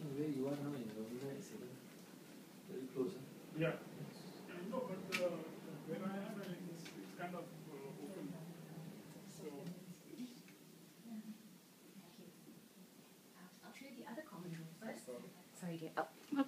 think where you are now in Novena is even very close. Huh? Yeah. No, but uh, where I am, I it's, it's kind of uh, open. So it's, I'll show you the other common room first. Sorry, dear. Oh,